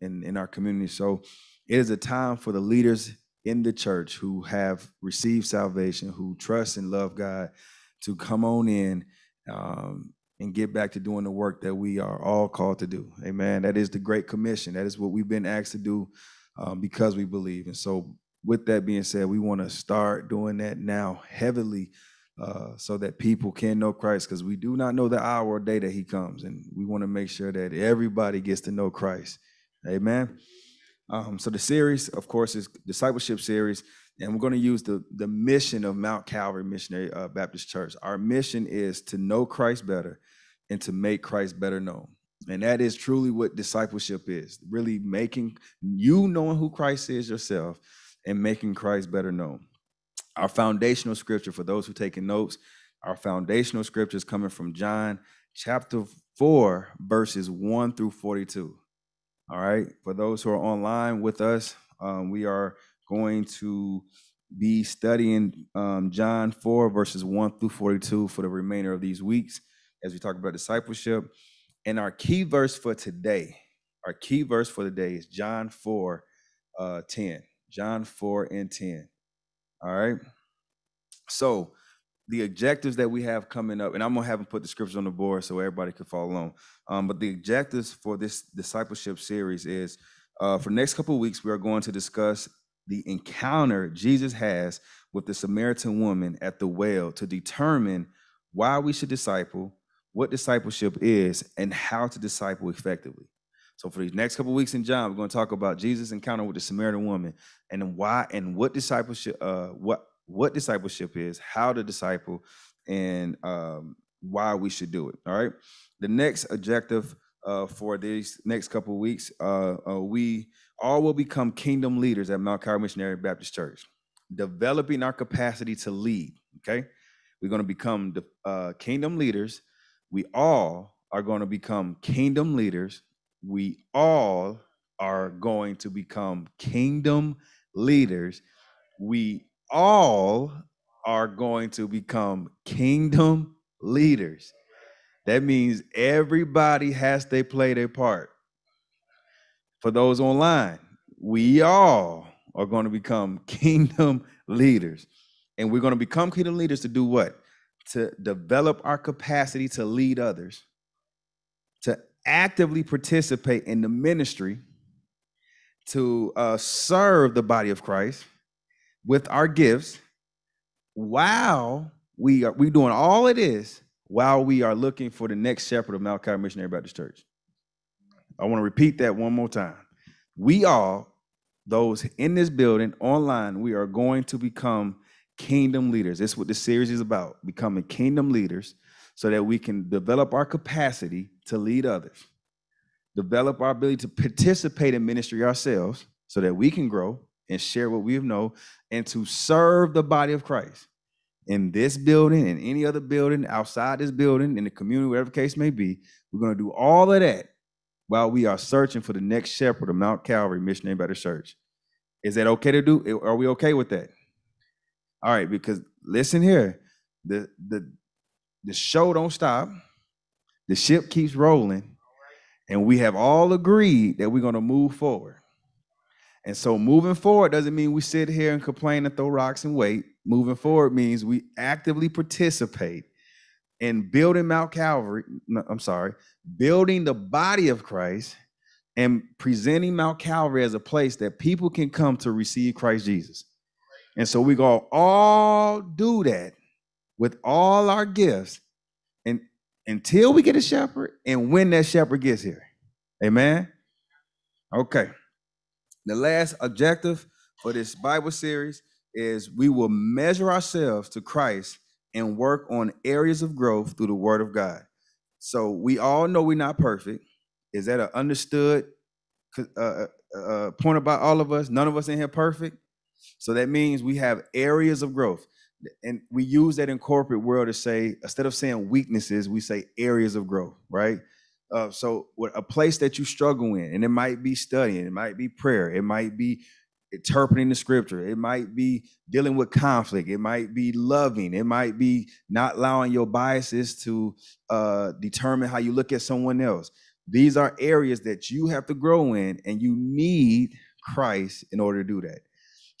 in, in our community. So it is a time for the leaders in the church who have received salvation, who trust and love God, to come on in um, and get back to doing the work that we are all called to do. Amen. That is the Great Commission. That is what we've been asked to do um, because we believe. And so, with that being said, we want to start doing that now heavily uh, so that people can know Christ because we do not know the hour or day that He comes. And we want to make sure that everybody gets to know Christ. Amen. Um, so, the series, of course, is discipleship series. And we're going to use the, the mission of Mount Calvary Missionary uh, Baptist Church. Our mission is to know Christ better and to make Christ better known. And that is truly what discipleship is really making you knowing who Christ is yourself and making Christ better known. Our foundational scripture, for those who taking notes, our foundational scripture is coming from John chapter 4, verses 1 through 42. All right. For those who are online with us, um, we are going to be studying um, John 4, verses 1 through 42 for the remainder of these weeks as we talk about discipleship. And our key verse for today, our key verse for the day is John 4, uh, 10. John 4 and 10. All right. So the objectives that we have coming up, and I'm gonna have them put the scriptures on the board so everybody can follow along. Um, but the objectives for this discipleship series is uh, for next couple of weeks, we are going to discuss the encounter Jesus has with the Samaritan woman at the well to determine why we should disciple, what discipleship is, and how to disciple effectively. So for these next couple weeks in John, we're going to talk about Jesus' encounter with the Samaritan woman and why and what discipleship, uh, what what discipleship is, how to disciple, and um, why we should do it. All right. The next objective uh, for these next couple weeks, uh, uh, we all will become kingdom leaders at Mount Calvary Missionary Baptist Church, developing our capacity to lead. Okay, we're going to become the uh, kingdom leaders. We all are going to become kingdom leaders. We all are going to become kingdom leaders. We all are going to become kingdom leaders. That means everybody has to play their part for those online, we all are going to become kingdom leaders. And we're going to become kingdom leaders to do what? To develop our capacity to lead others, to actively participate in the ministry, to uh, serve the body of Christ with our gifts while we are we doing all of this while we are looking for the next shepherd of Calvary Missionary Baptist Church. I want to repeat that one more time. We all, those in this building, online, we are going to become kingdom leaders. That's what the series is about becoming kingdom leaders so that we can develop our capacity to lead others, develop our ability to participate in ministry ourselves so that we can grow and share what we know and to serve the body of Christ in this building and any other building outside this building in the community whatever case may be we're going to do all of that while we are searching for the next shepherd of Mount Calvary Missionary Baptist Church. Is that okay to do? Are we okay with that? All right, because listen here, the the the show don't stop, the ship keeps rolling, and we have all agreed that we're going to move forward. And so moving forward doesn't mean we sit here and complain and throw rocks and wait. Moving forward means we actively participate in building Mount Calvary, no, I'm sorry, building the body of Christ and presenting Mount Calvary as a place that people can come to receive Christ Jesus. And so we go all do that with all our gifts and until we get a shepherd and when that shepherd gets here. Amen. Okay. The last objective for this Bible series is we will measure ourselves to Christ and work on areas of growth through the word of God. So we all know we're not perfect. Is that an understood uh, uh, uh, point about all of us? None of us in here perfect. So that means we have areas of growth. And we use that in corporate world to say, instead of saying weaknesses, we say areas of growth, right? Uh, so a place that you struggle in, and it might be studying, it might be prayer, it might be interpreting the scripture. It might be dealing with conflict. It might be loving. It might be not allowing your biases to uh, determine how you look at someone else. These are areas that you have to grow in, and you need Christ in order to do that.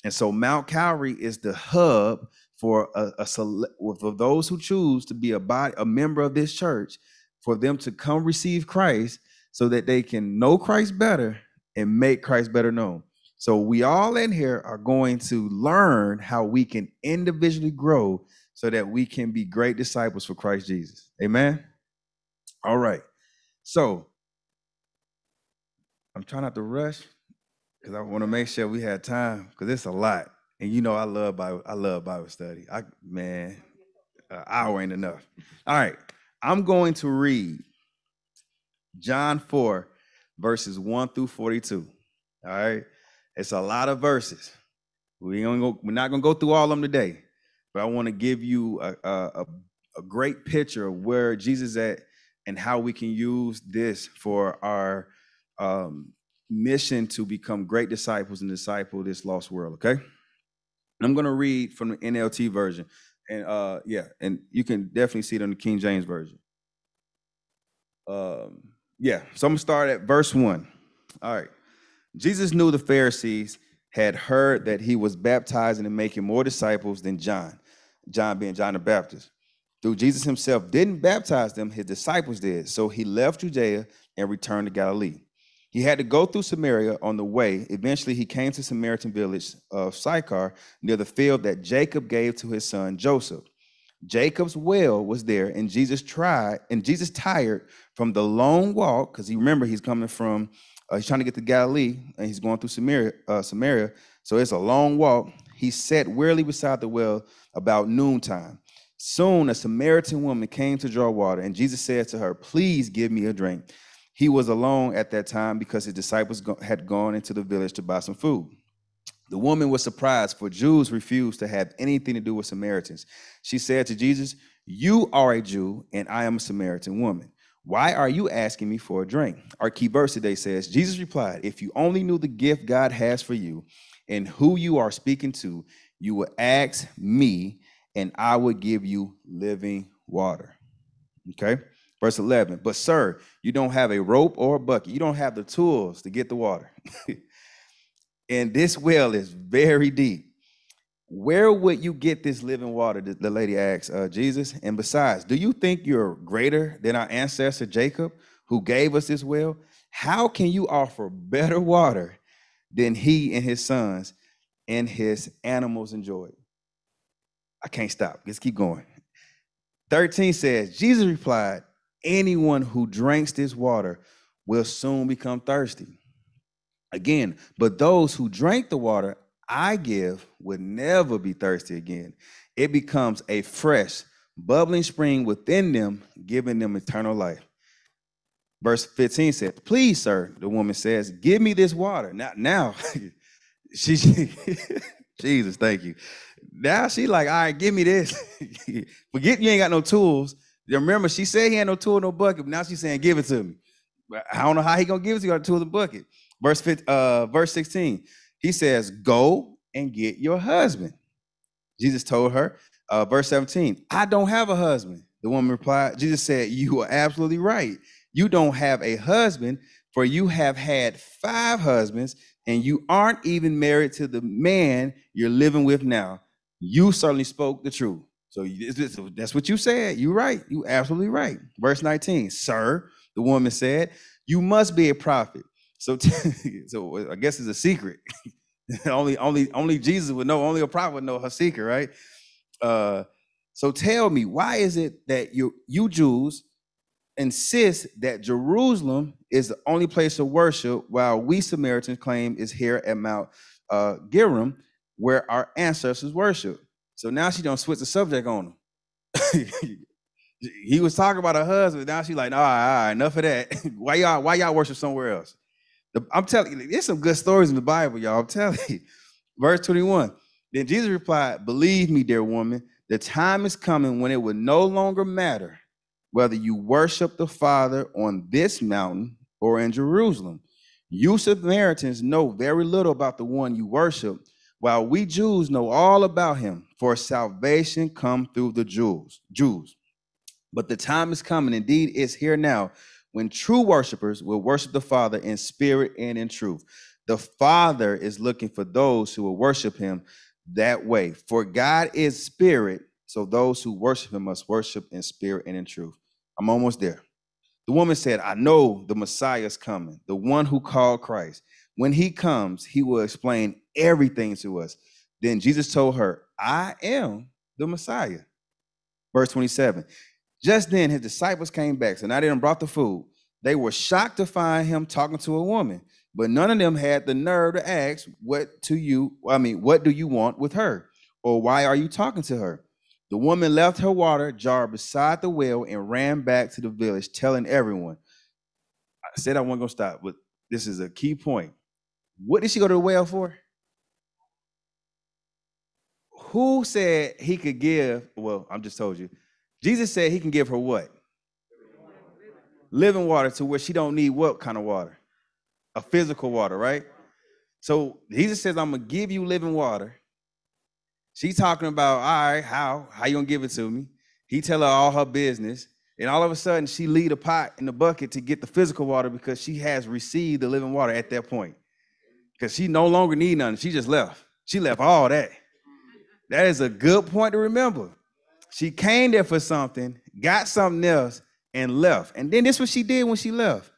And so Mount Calvary is the hub for a, a for those who choose to be a body, a member of this church, for them to come receive Christ so that they can know Christ better and make Christ better known. So we all in here are going to learn how we can individually grow so that we can be great disciples for Christ Jesus. Amen. All right. So I'm trying not to rush because I want to make sure we have time because it's a lot. And you know I love Bible, I love Bible study. I man, an hour ain't enough. All right. I'm going to read John 4, verses 1 through 42. All right. It's a lot of verses. We ain't go, we're not gonna go through all of them today, but I want to give you a, a, a great picture of where Jesus at and how we can use this for our um, mission to become great disciples and disciple this lost world. Okay, I'm gonna read from the NLT version, and uh, yeah, and you can definitely see it on the King James version. Um, yeah, so I'm gonna start at verse one. All right. Jesus knew the Pharisees had heard that he was baptizing and making more disciples than John, John being John the Baptist. Though Jesus himself didn't baptize them, his disciples did. So he left Judea and returned to Galilee. He had to go through Samaria on the way. Eventually, he came to Samaritan village of Sychar near the field that Jacob gave to his son Joseph. Jacob's well was there, and Jesus tried, and Jesus tired from the long walk, because he remember he's coming from uh, he's trying to get to Galilee, and he's going through Samaria, uh, Samaria. So it's a long walk. He sat wearily beside the well about noontime. Soon a Samaritan woman came to draw water, and Jesus said to her, Please give me a drink. He was alone at that time because his disciples had gone into the village to buy some food. The woman was surprised, for Jews refused to have anything to do with Samaritans. She said to Jesus, You are a Jew, and I am a Samaritan woman. Why are you asking me for a drink? Our key verse today says, Jesus replied, If you only knew the gift God has for you and who you are speaking to, you would ask me, and I would give you living water. Okay? Verse 11, but sir, you don't have a rope or a bucket. You don't have the tools to get the water. and this well is very deep. Where would you get this living water? The lady asks uh, Jesus. And besides, do you think you're greater than our ancestor Jacob, who gave us this well? How can you offer better water than he and his sons and his animals enjoyed? I can't stop. Let's keep going. 13 says, Jesus replied, Anyone who drinks this water will soon become thirsty. Again, but those who drink the water I give would never be thirsty again. It becomes a fresh, bubbling spring within them, giving them eternal life. Verse 15 says, Please, sir, the woman says, give me this water. Now, now she, Jesus, thank you. Now she like, all right, give me this. Forget you ain't got no tools. Remember, she said he had no tool, no bucket, now she's saying, give it to me. I don't know how he gonna give it to you, tool, the bucket. Verse 15, uh, verse 16. He says, Go and get your husband. Jesus told her, uh, verse 17, I don't have a husband. The woman replied, Jesus said, You are absolutely right. You don't have a husband, for you have had five husbands, and you aren't even married to the man you're living with now. You certainly spoke the truth. So that's what you said. You're right. You absolutely right. Verse 19, sir, the woman said, You must be a prophet. So, so I guess it's a secret. only, only, only Jesus would know. Only a prophet would know her secret, right? Uh, so tell me, why is it that you you Jews insist that Jerusalem is the only place of worship, while we Samaritans claim is here at Mount uh, where our ancestors worship? So now she don't switch the subject on him. he was talking about her husband. Now she's like, all right, all right, enough of that. why y'all, why y'all worship somewhere else? I'm telling you, there's some good stories in the Bible, y'all. I'm telling you. Verse 21. Then Jesus replied, Believe me, dear woman, the time is coming when it will no longer matter whether you worship the Father on this mountain or in Jerusalem. You Samaritans know very little about the one you worship, while we Jews know all about him, for salvation come through the Jews. Jews. But the time is coming, indeed, it's here now when true worshipers will worship the Father in spirit and in truth. The Father is looking for those who will worship him that way. For God is spirit, so those who worship him must worship in spirit and in truth. I'm almost there. The woman said, I know the Messiah is coming, the one who called Christ. When he comes, he will explain everything to us. Then Jesus told her, I am the Messiah. Verse 27. Just then his disciples came back. So now they done brought the food. They were shocked to find him talking to a woman, but none of them had the nerve to ask, What to you? I mean, what do you want with her? Or why are you talking to her? The woman left her water jar beside the well and ran back to the village, telling everyone. I said I wasn't gonna stop, but this is a key point. What did she go to the well for? Who said he could give? Well, I'm just told you. Jesus said he can give her what? Living water to where she don't need what kind of water? A physical water, right? So Jesus says, I'm gonna give you living water. She's talking about, all right, how? How you gonna give it to me? He tell her all her business. And all of a sudden, she lead a pot in the bucket to get the physical water because she has received the living water at that point. Because she no longer need nothing. She just left. She left all that. That is a good point to remember. She came there for something, got something else, and left. And then this what she did when she left.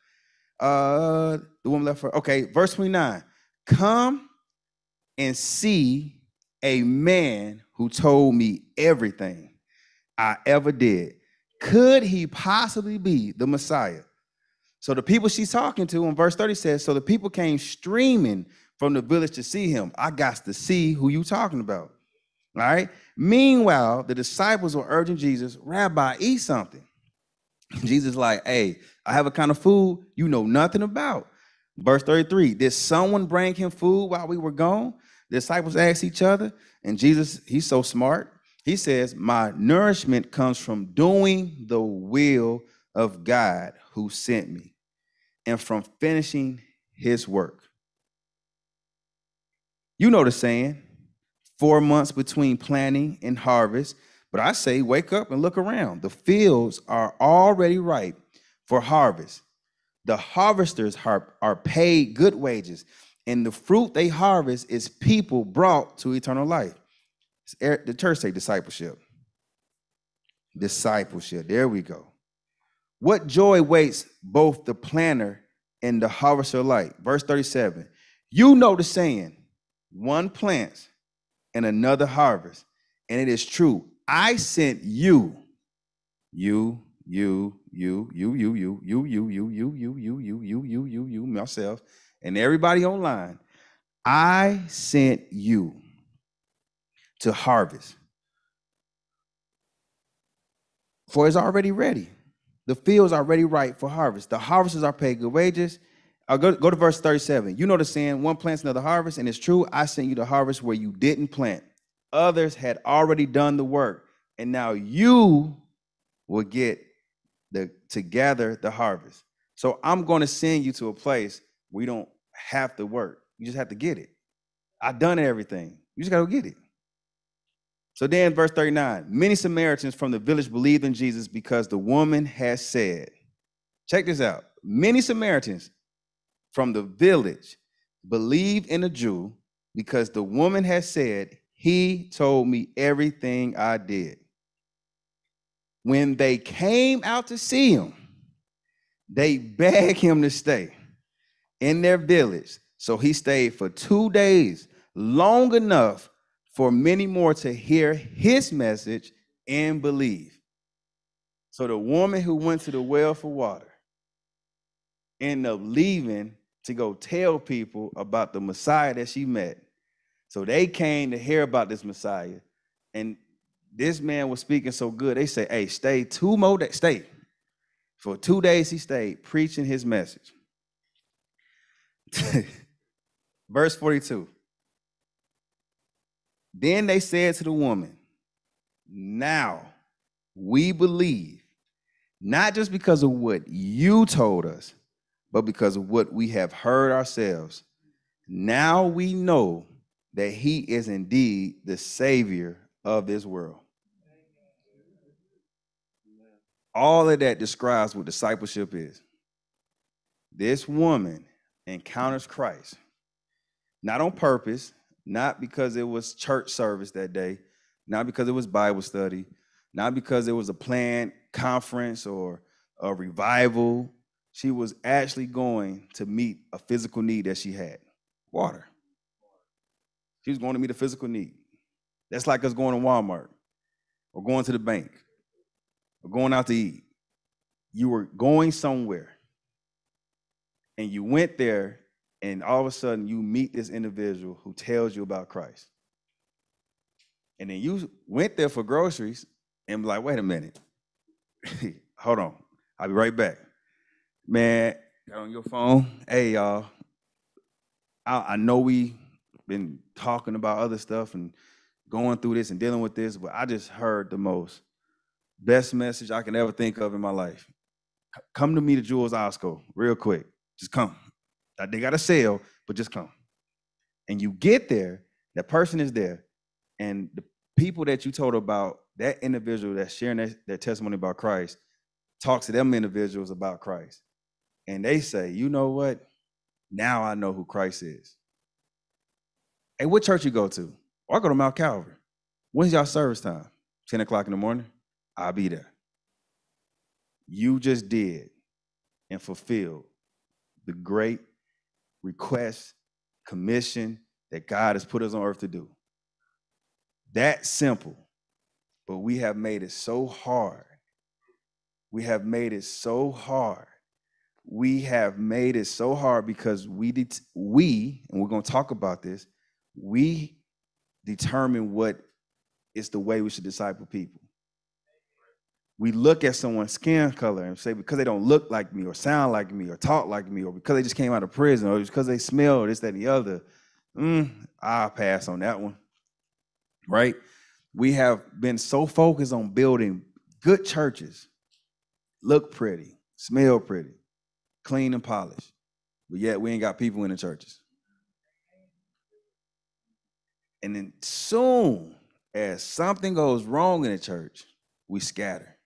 Uh, the woman left her. Okay, verse 29. Come and see a man who told me everything I ever did. Could he possibly be the Messiah? So the people she's talking to in verse 30 says, So the people came streaming from the village to see him. I got to see who you talking about. All right. Meanwhile, the disciples were urging Jesus, Rabbi, eat something. Jesus, like, hey, I have a kind of food you know nothing about. Verse 33 Did someone bring him food while we were gone? The disciples asked each other, and Jesus, he's so smart. He says, My nourishment comes from doing the will of God who sent me and from finishing his work. You know the saying, four months between planting and harvest. But I say, wake up and look around. The fields are already ripe for harvest. The harvesters are, are paid good wages, and the fruit they harvest is people brought to eternal life. It's er, The church say discipleship. Discipleship. There we go. What joy waits both the planter and the harvester alike? Verse 37. You know the saying, one plants and another harvest. And it is true. I sent you, you, you, you, you, you, you, you, you, you, you, you, you, you, you, you, you, you, myself, and everybody online. I sent you to harvest. For it's already ready. The fields are ready ripe for harvest. The harvesters are paid good wages. I'll go, go to verse 37. You know the saying, one plants another harvest, and it's true. I sent you to harvest where you didn't plant. Others had already done the work, and now you will get the to gather the harvest. So I'm going to send you to a place where you don't have to work. You just have to get it. I've done everything. You just got to get it. So then, verse 39 many Samaritans from the village believed in Jesus because the woman has said, check this out. Many Samaritans from the village believed in a Jew because the woman had said, He told me everything I did. When they came out to see him, they begged him to stay in their village. So he stayed for two days, long enough for many more to hear his message and believe. So the woman who went to the well for water ended up leaving to go tell people about the Messiah that she met. So they came to hear about this Messiah. And this man was speaking so good. They say, hey, stay two more days, stay. For two days he stayed preaching his message. Verse 42. Then they said to the woman, Now we believe, not just because of what you told us, but because of what we have heard ourselves. Now we know that he is indeed the Savior of this world. All of that describes what discipleship is. This woman encounters Christ, not on purpose, not because it was church service that day, not because it was Bible study, not because it was a planned conference or a revival. She was actually going to meet a physical need that she had water. She was going to meet a physical need. That's like us going to Walmart or going to the bank or going out to eat. You were going somewhere and you went there, and all of a sudden you meet this individual who tells you about Christ. And then you went there for groceries and like, wait a minute. Hold on. I'll be right back. Man, got on your phone. Hey, y'all. I, I know we been talking about other stuff and going through this and dealing with this, but I just heard the most best message I can ever think of in my life. Come to me to Jewel-Osco real quick. Just come. They got a sale, but just come. And you get there, that person is there, and the people that you told about, that individual that's sharing their testimony about Christ, talks to them individuals about Christ. And they say, you know what? Now I know who Christ is. Hey, what church you go to? Oh, I go to Mount Calvary. When's y'all service time? 10 o'clock in the morning? I'll be there. You just did and fulfilled the great request, commission that God has put us on earth to do. That simple, but we have made it so hard. We have made it so hard. We have made it so hard because we did we, and we're going to talk about this, we determine what is the way we should disciple people we look at someone's skin color and say because they don't look like me or sound like me or talk like me or because they just came out of prison or because they smell this, that, and the other, mm, I'll pass on that one. Right? We have been so focused on building good churches, look pretty, smell pretty, clean and polished, but yet we ain't got people in the churches. And then soon as something goes wrong in the church, we scatter.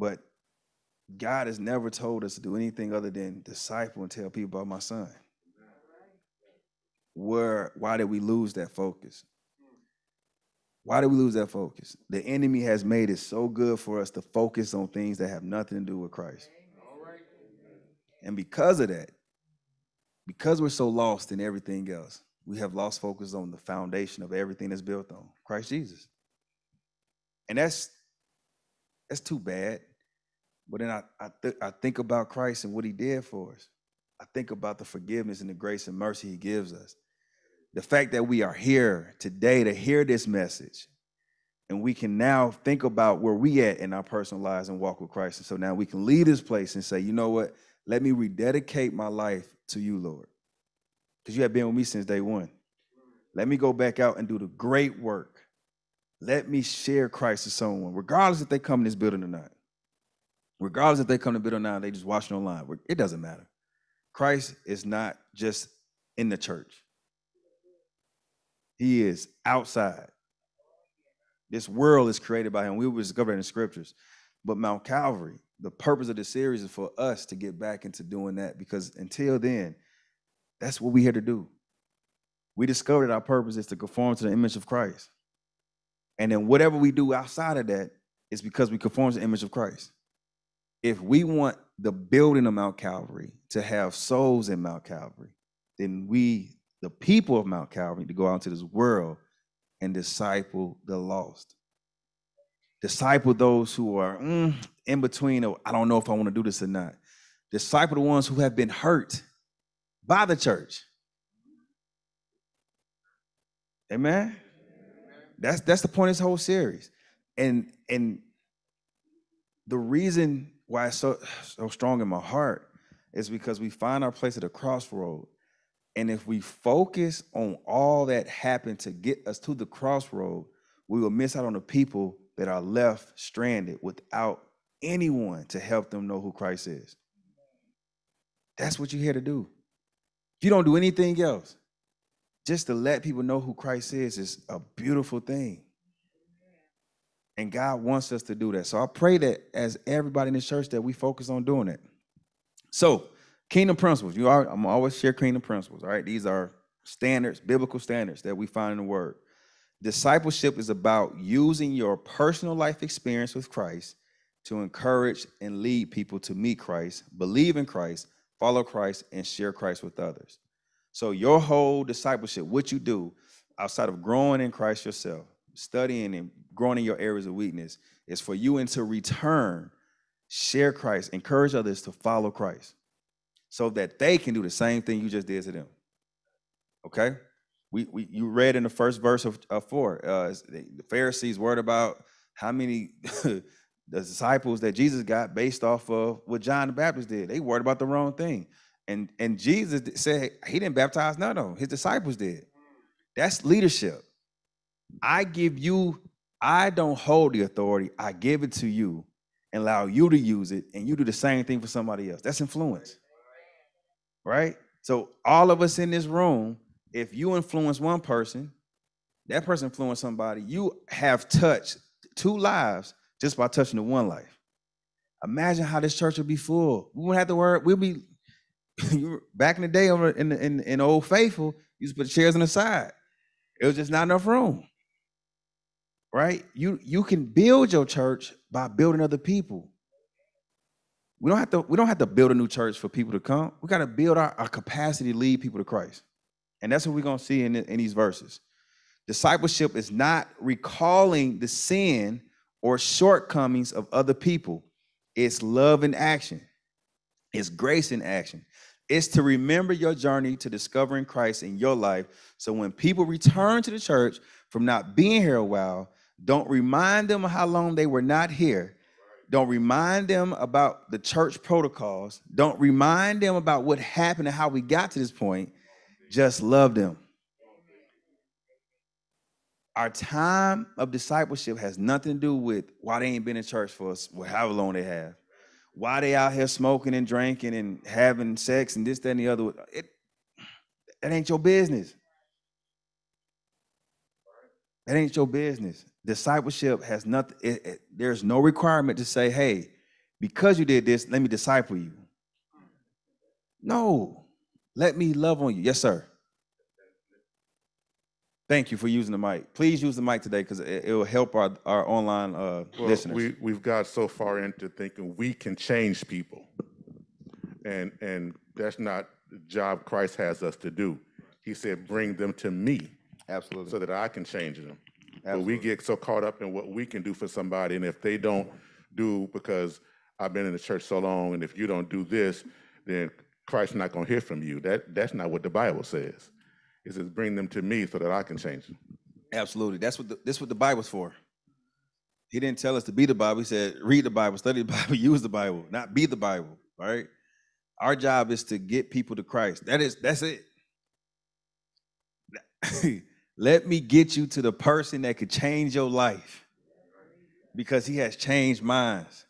But God has never told us to do anything other than disciple and tell people about my son. Where why did we lose that focus? Why did we lose that focus? The enemy has made it so good for us to focus on things that have nothing to do with Christ. And because of that, because we're so lost in everything else, we have lost focus on the foundation of everything that's built on Christ Jesus. And that's that's too bad. But then I, I, th- I think about Christ and what he did for us. I think about the forgiveness and the grace and mercy he gives us. The fact that we are here today to hear this message. And we can now think about where we at in our personal lives and walk with Christ. And so now we can leave this place and say, you know what? Let me rededicate my life to you, Lord. Because you have been with me since day one. Let me go back out and do the great work. Let me share Christ to someone, regardless if they come in this building or not regardless if they come to bid or not, they just watching online. It doesn't matter. Christ is not just in the church. He is outside. This world is created by him. We were discovered in the scriptures. But Mount Calvary, the purpose of the series is for us to get back into doing that because until then, that's what we here to do. We discovered our purpose is to conform to the image of Christ. And then whatever we do outside of that is because we conform to the image of Christ if we want the building of Mount Calvary to have souls in Mount Calvary, then we, the people of Mount Calvary, to go out into this world and disciple the lost. Disciple those who are mm, in between, or I don't know if I want to do this or not. Disciple the ones who have been hurt by the church. Amen. That's that's the point of this whole series. And and the reason why it's so so strong in my heart is because we find our place at a crossroad. And if we focus on all that happened to get us to the crossroad, we will miss out on the people that are left stranded without anyone to help them know who Christ is. That's what you're here to do. If you don't do anything else, just to let people know who Christ is is a beautiful thing. And God wants us to do that. So I pray that as everybody in the church that we focus on doing it. So, kingdom principles. You are I'm always share kingdom principles. All right. These are standards, biblical standards that we find in the word. Discipleship is about using your personal life experience with Christ to encourage and lead people to meet Christ, believe in Christ, follow Christ, and share Christ with others. So, your whole discipleship, what you do outside of growing in Christ yourself, studying and growing in your areas of weakness, is for you and to return, share Christ, encourage others to follow Christ so that they can do the same thing you just did to them. Okay? We, we you read in the first verse of, of four, uh, the Pharisees worried about how many the disciples that Jesus got based off of what John the Baptist did. They worried about the wrong thing. And and Jesus said he didn't baptize none of them. His disciples did. That's leadership. I give you, I don't hold the authority. I give it to you and allow you to use it, and you do the same thing for somebody else. That's influence. Right? So all of us in this room if you influence one person, that person influenced somebody, you have touched two lives just by touching the one life. Imagine how this church would be full. We wouldn't have to worry. We'll be back in the day over in in, in Old Faithful, you used to put chairs on the side. It was just not enough room. Right? You you can build your church by building other people. We don't have to we don't have to build a new church for people to come. We got to build our, our capacity to lead people to Christ. And that's what we're going to see in, in these verses. Discipleship is not recalling the sin or shortcomings of other people, it's love in action, it's grace in action. It's to remember your journey to discovering Christ in your life. So when people return to the church from not being here a while, don't remind them how long they were not here. Don't remind them about the church protocols. Don't remind them about what happened and how we got to this point just love them. Our time of discipleship has nothing to do with why they ain't been in church for us, however long they have. Why they out here smoking and drinking and having sex and this, that, and the other. It, that ain't your business. That ain't your business. Discipleship has nothing, it, it, there's no requirement to say, hey, because you did this, let me disciple you. No. Let me love on you. Yes, sir. Thank you for using the mic. Please use the mic today because it, it, will help our, our online uh, well, listeners. We, we've got so far into thinking we can change people. And, and that's not the job Christ has us to do. He said, bring them to me. Absolutely. So that I can change them. Absolutely. But we get so caught up in what we can do for somebody. And if they don't do, because I've been in the church so long, and if you don't do this, then Christ's not going to hear from you. That that's not what the Bible says. It says, "Bring them to me so that I can change them." Absolutely. That's what the, this what the Bible's for. He didn't tell us to be the Bible. He said, read the Bible, study the Bible, use the Bible, not be the Bible. Right? Our job is to get people to Christ. That is that's it. Let me get you to the person that could change your life because he has changed minds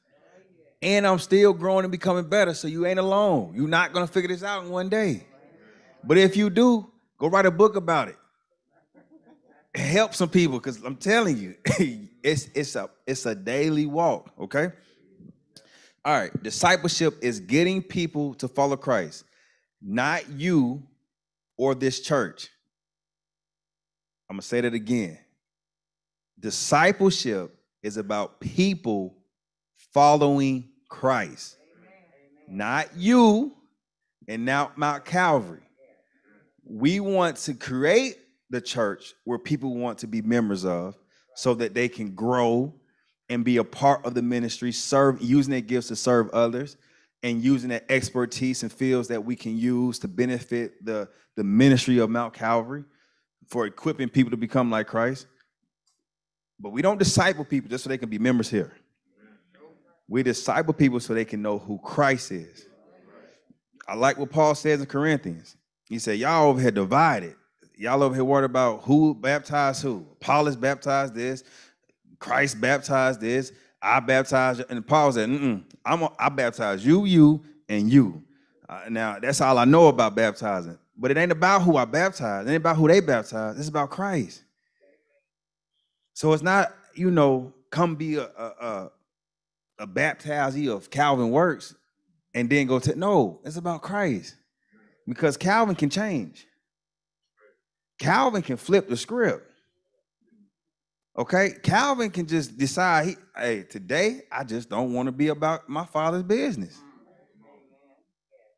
and I'm still growing and becoming better. So you ain't alone. You're not gonna figure this out in one day. But if you do, go write a book about it. Help some people, because I'm telling you, it's it's a it's a daily walk. Okay. All right. Discipleship is getting people to follow Christ, not you or this church. I'm gonna say that again. Discipleship is about people following Christ, not you and now Mount Calvary. We want to create the church where people want to be members of so that they can grow and be a part of the ministry, serve using their gifts to serve others and using that expertise and fields that we can use to benefit the, the ministry of Mount Calvary for equipping people to become like Christ. But we don't disciple people just so they can be members here. We disciple people so they can know who Christ is. I like what Paul says in Corinthians. He said, Y'all over here divided. Y'all over here worried about who baptized who. Apollos baptized this, Christ baptized this, I baptized, and Paul said, Mm-mm, I'm a, I baptize you, you, and you. Uh, now, that's all I know about baptizing. But it ain't about who I baptize, it ain't about who they baptize, it's about Christ. So it's not, you know, come be a a, a, a baptizee of Calvin Works and then go to no, it's about Christ. Because Calvin can change. Calvin can flip the script. Okay, Calvin can just decide, he, hey, today I just don't want to be about my father's business.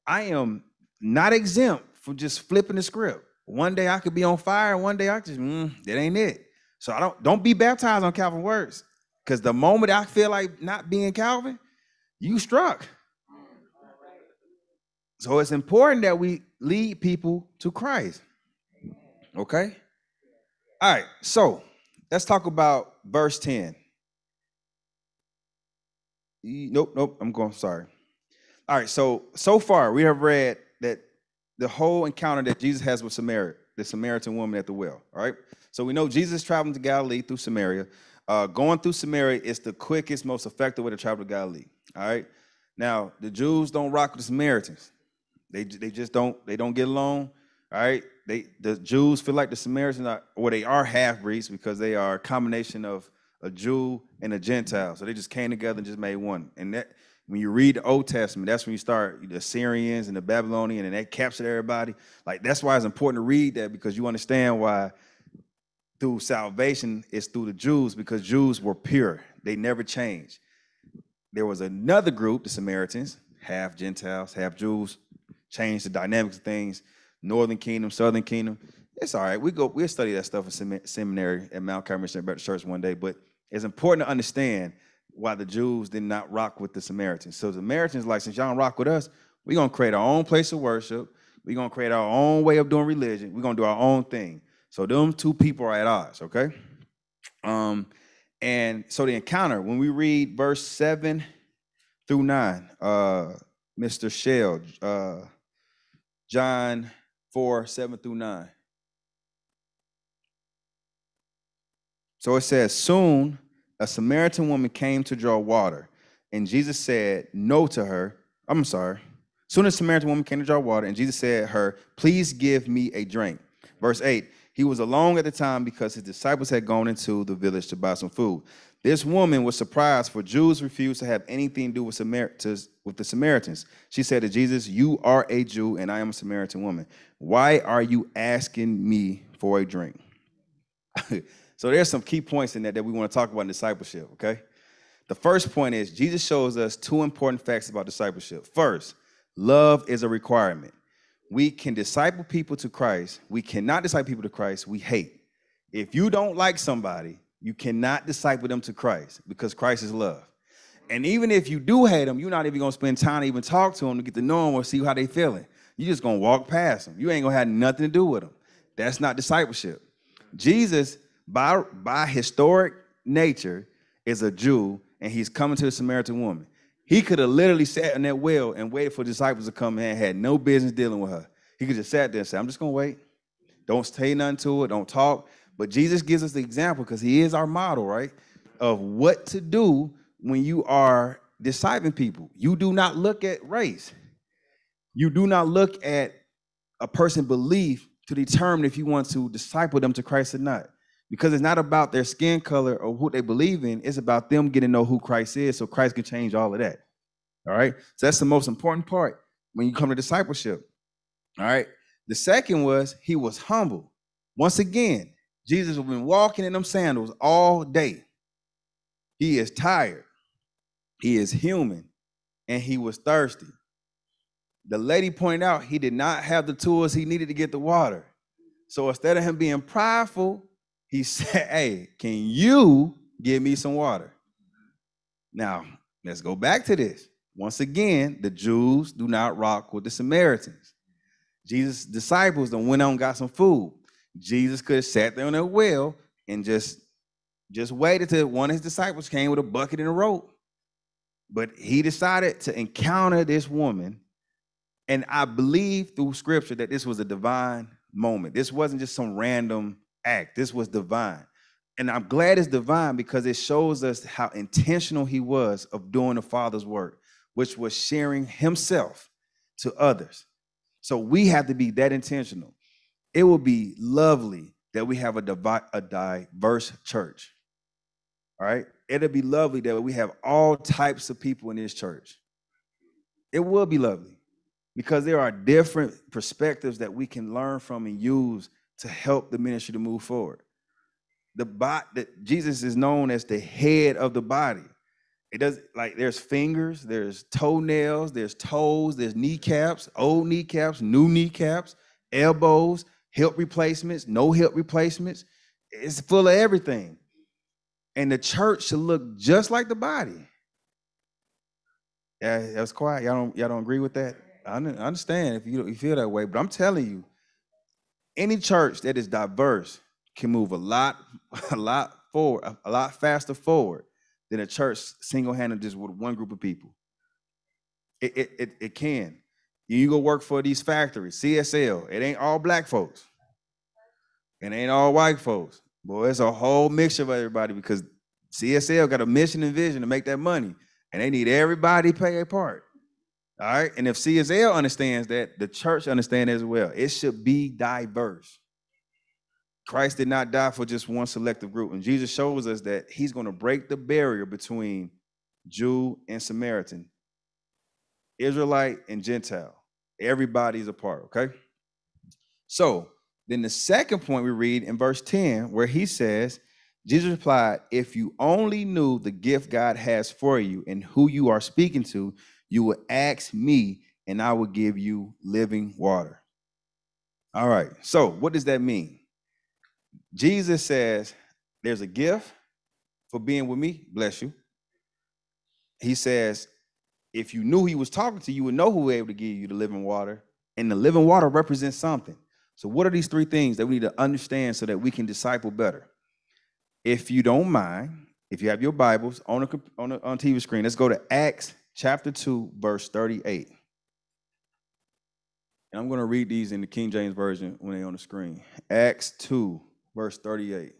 I am not exempt from just flipping the script. One day I could be on fire, one day I just, mm, that ain't it. So I don't don't be baptized on Calvin Works. Because the moment I feel like not being Calvin, you struck. So it's important that we lead people to Christ. Okay? All right, so let's talk about verse 10. Nope, nope, I'm going, sorry. All right, so so far we have read the whole encounter that Jesus has with Samaria, the Samaritan woman at the well. All right, so we know Jesus traveling to Galilee through Samaria. Uh, going through Samaria is the quickest, most effective way to travel to Galilee. All right. Now the Jews don't rock with the Samaritans. They they just don't they don't get along. All right. They the Jews feel like the Samaritans are or they are half breeds because they are a combination of a Jew and a Gentile. So they just came together and just made one. And that when you read the Old Testament, that's when you start the Assyrians and the Babylonian, and that captured everybody. Like that's why it's important to read that because you understand why through salvation is through the Jews because Jews were pure. They never changed. There was another group, the Samaritans, half Gentiles, half Jews, changed the dynamics of things. Northern Kingdom, Southern Kingdom. It's all right. We go. We'll study that stuff in seminary at Mount Carmel Baptist Church one day. But it's important to understand why the Jews did not rock with the Samaritans. So the Samaritans, like, since y'all don't rock with us, we're gonna create our own place of worship. We're gonna create our own way of doing religion. We're gonna do our own thing. So them two people are at odds, okay? Um, and so the encounter, when we read verse seven through nine, uh, Mr. Shell, uh, John 4, 7 through 9. So it says, Soon a Samaritan woman came to draw water, and Jesus said no to her. I'm sorry. Soon a Samaritan woman came to draw water, and Jesus said her, Please give me a drink. Verse 8 He was alone at the time because his disciples had gone into the village to buy some food. This woman was surprised, for Jews refused to have anything to do with, Samar- to, with the Samaritans. She said to Jesus, You are a Jew, and I am a Samaritan woman. Why are you asking me for a drink? so there's some key points in that that we want to talk about in discipleship, okay? The first point is Jesus shows us two important facts about discipleship. First, love is a requirement. We can disciple people to Christ. We cannot disciple people to Christ. We hate. If you don't like somebody, you cannot disciple them to Christ because Christ is love. And even if you do hate them, you're not even gonna spend time to even talk to them to get to know them or see how they feeling. You're just gonna walk past them. You ain't gonna have nothing to do with them. That's not discipleship. Jesus, by by historic nature, is a Jew, and he's coming to the Samaritan woman. He could have literally sat in that well and waited for disciples to come in and had no business dealing with her. He could just sat there and say, I'm just gonna wait. Don't say nothing to her, don't talk. But Jesus gives us the example because he is our model, right? Of what to do when you are discipling people. You do not look at race. You do not look at a person's belief to determine if you want to disciple them to Christ or not. Because it's not about their skin color or what they believe in, it's about them getting to know who Christ is so Christ can change all of that. All right. So that's the most important part when you come to discipleship. All right. The second was he was humble. Once again, Jesus has been walking in them sandals all day. He is tired. He is human and he was thirsty. The lady pointed out he did not have the tools he needed to get the water. So instead of him being prideful, he said, Hey, can you give me some water? Now, let's go back to this. Once again, the Jews do not rock with the Samaritans. Jesus' disciples then went and got some food. Jesus could have sat there on that well and just just waited till one of his disciples came with a bucket and a rope. But he decided to encounter this woman. And I believe through scripture that this was a divine moment. This wasn't just some random act, this was divine. And I'm glad it's divine because it shows us how intentional he was of doing the Father's work, which was sharing himself to others. So we have to be that intentional it will be lovely that we have a, divi- a diverse church. All right. it'll be lovely that we have all types of people in this church. It will be lovely because there are different perspectives that we can learn from and use to help the ministry to move forward. The body that Jesus is known as the head of the body. It does like there's fingers, there's toenails, there's toes, there's kneecaps, old kneecaps, new kneecaps, elbows, hip replacements, no hip replacements. It's full of everything. And the church should look just like the body. Yeah, that's quiet. Y'all don't y'all don't agree with that? I understand if you, you feel that way, but I'm telling you, any church that is diverse can move a lot, a lot forward, a lot faster forward than a church single-handed just with one group of people. It, it, it, it can. You go work for these factories, CSL. It ain't all black folks. It ain't all white folks. Boy, it's a whole mixture of everybody because CSL got a mission and vision to make that money, and they need everybody to pay a part. All right. And if CSL understands that, the church understands as well. It should be diverse. Christ did not die for just one selective group. And Jesus shows us that he's going to break the barrier between Jew and Samaritan, Israelite and Gentile. Everybody's a part, okay? So then the second point we read in verse 10, where he says, Jesus replied, If you only knew the gift God has for you and who you are speaking to, you will ask me, and I will give you living water. All right, so what does that mean? Jesus says, There's a gift for being with me, bless you. He says, If you knew he was talking to you, you would know who was able to give you the living water. And the living water represents something. So, what are these three things that we need to understand so that we can disciple better? If you don't mind, if you have your Bibles on the on the on TV screen, let's go to Acts chapter 2, verse 38. And I'm going to read these in the King James Version when they're on the screen. Acts 2, verse 38.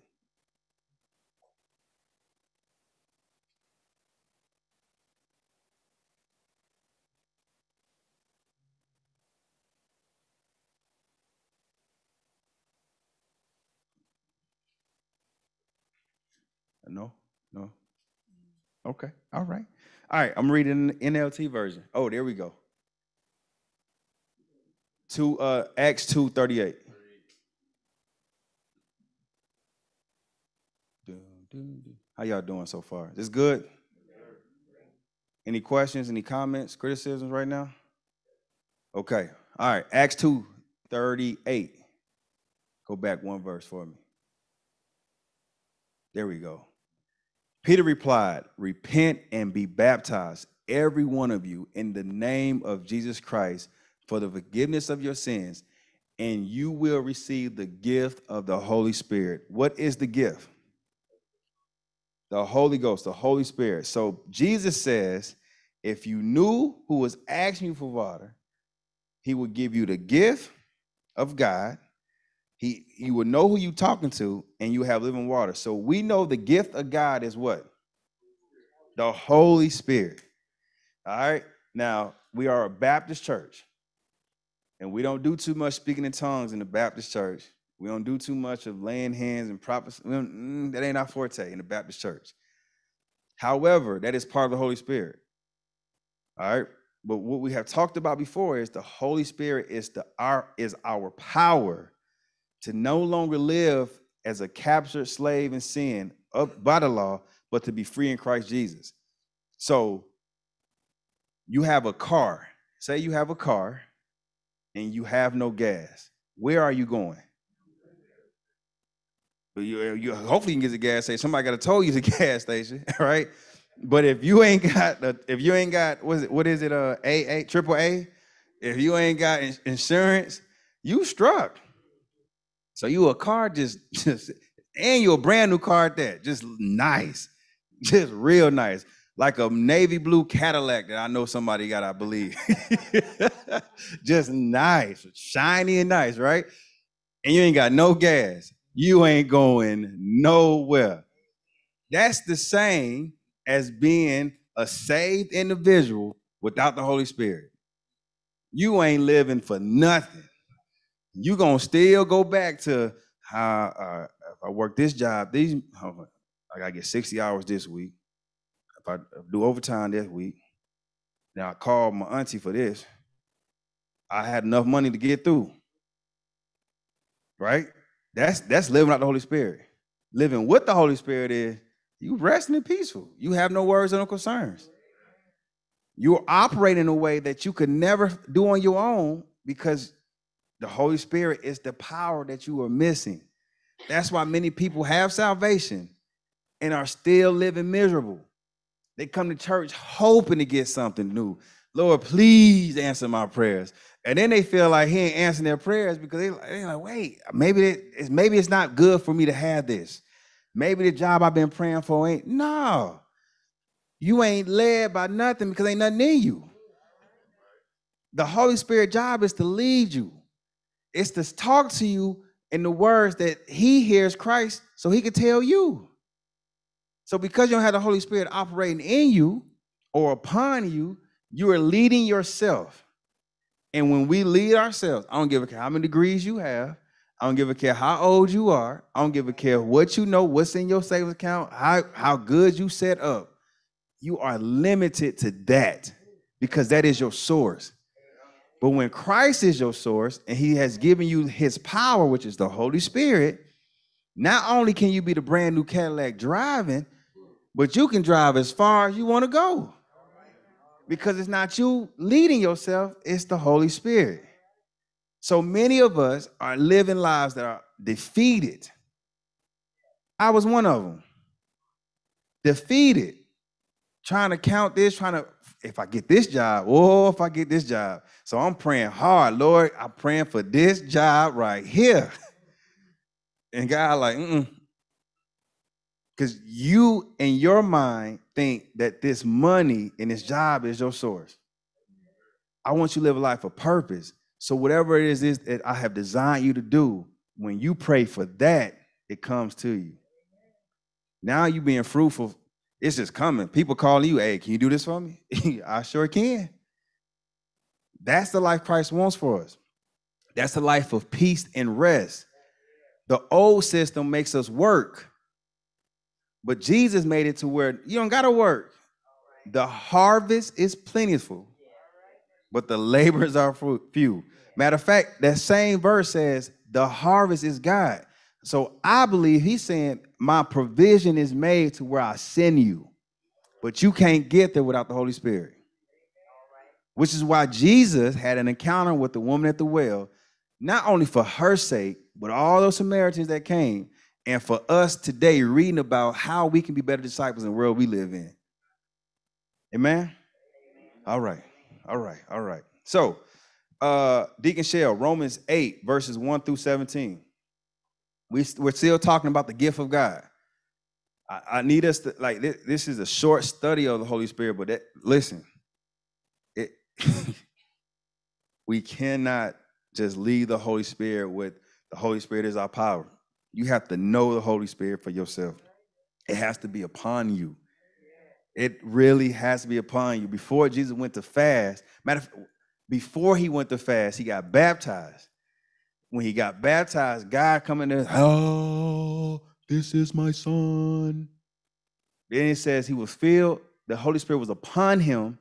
No, no. Okay, all right. All right, I'm reading NLT version. Oh, there we go. To uh, Acts 2 38. How y'all doing so far? Is This good? Any questions, any comments, criticisms right now? Okay. All right. Acts 2 38. Go back one verse for me. There we go. Peter replied, Repent and be baptized, every one of you, in the name of Jesus Christ for the forgiveness of your sins, and you will receive the gift of the Holy Spirit. What is the gift? The Holy Ghost, the Holy Spirit. So Jesus says, if you knew who was asking you for water, he would give you the gift of God he you will know who you're talking to, and you have living water. So we know the gift of God is what? The Holy Spirit. All right. Now we are a Baptist church, and we don't do too much speaking in tongues in the Baptist church. We don't do too much of laying hands and prophecy. Mm, that ain't our forte in the Baptist church. However, that is part of the Holy Spirit. All right. But what we have talked about before is the Holy Spirit is the our is our power to no longer live as a captured slave in sin up by the law, but to be free in Christ Jesus. So you have a car. Say you have a car and you have no gas. Where are you going? You, you hopefully you can get the gas station. Somebody got to tow you to the gas station, right? But if you ain't got if you ain't got what is it, what is it uh A triple A, if you ain't got insurance, you struck. So you a car just just and you a brand new car at that, just nice, just real nice, like a navy blue Cadillac that I know somebody got, I believe. just nice, shiny and nice, right? And you ain't got no gas. You ain't going nowhere. That's the same as being a saved individual without the Holy Spirit. You ain't living for nothing you gonna still go back to how uh, if I work this job, these I gotta get 60 hours this week. if I do overtime this week, now I called my auntie for this. I had enough money to get through. Right? That's that's living out the Holy Spirit. Living with the Holy Spirit is you resting and peaceful. You have no worries and no concerns. You operate in a way that you could never do on your own because the Holy Spirit is the power that you are missing. That's why many people have salvation and are still living miserable. They come to church hoping to get something new. Lord, please answer my prayers. And then they feel like he ain't answering their prayers because they, they're like, wait, maybe it's maybe it's not good for me to have this. Maybe the job I've been praying for ain't. No, you ain't led by nothing because ain't nothing in you. The Holy Spirit job is to lead you. It's to talk to you in the words that He hears Christ, so He can tell you. So because you don't have the Holy Spirit operating in you or upon you, you are leading yourself. And when we lead ourselves, I don't give a care how many degrees you have. I don't give a care how old you are. I don't give a care what you know, what's in your savings account, how, how good you set up. You are limited to that because that is your source. But when Christ is your source and he has given you his power, which is the Holy Spirit, not only can you be the brand new Cadillac driving, but you can drive as far as you want to go because it's not you leading yourself, it's the Holy Spirit. So many of us are living lives that are defeated. I was one of them. Defeated. Trying to count this, trying to, if I get this job, oh, if I get this job. So I'm praying hard, Lord, I'm praying for this job right here. And God, like, mm because you in your mind think that this money and this job is your source. I want you to live a life of purpose. So whatever it is, is that I have designed you to do, when you pray for that, it comes to you. Now you being fruitful, it's just coming. People calling you, hey, can you do this for me? I sure can. That's the life Christ wants for us. That's the life of peace and rest. The old system makes us work. But Jesus made it to where you don't got to work. The harvest is plentiful, but the laborers are few. Matter of fact, that same verse says, the harvest is God. So I believe he's saying, my provision is made to where I send you, but you can't get there without the Holy Spirit. Which is why Jesus had an encounter with the woman at the well, not only for her sake, but all those Samaritans that came and for us today reading about how we can be better disciples in the world we live in. Amen? All right. All right. All right. So, uh, Deacon Shell, Romans 8, verses 1 through 17. We, we're still talking about the gift of God. I, I need us to, like, this, this, is a short study of the Holy Spirit, but that, listen, it, we cannot just leave the Holy Spirit with the Holy Spirit is our power. You have to know the Holy Spirit for yourself. It has to be upon you. It really has to be upon you. Before Jesus went to fast, matter of, before he went to fast, he got baptized. When he got baptized, God coming there, oh, this is my son. Then it says he was filled, the Holy Spirit was upon him,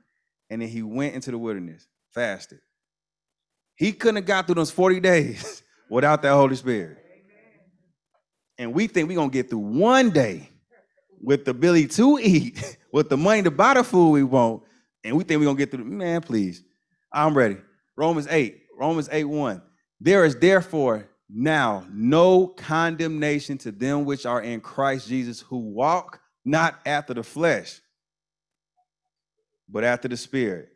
and then he went into the wilderness, fasted. He couldn't have got through those 40 days without that Holy Spirit and we think we're gonna get through one day with the ability to eat, with the money to buy the food we want, and we think we're gonna get through. Man, please. I'm ready. Romans 8, Romans 8 1. There is therefore now no condemnation to them which are in Christ Jesus, who walk not after the flesh, but after the Spirit.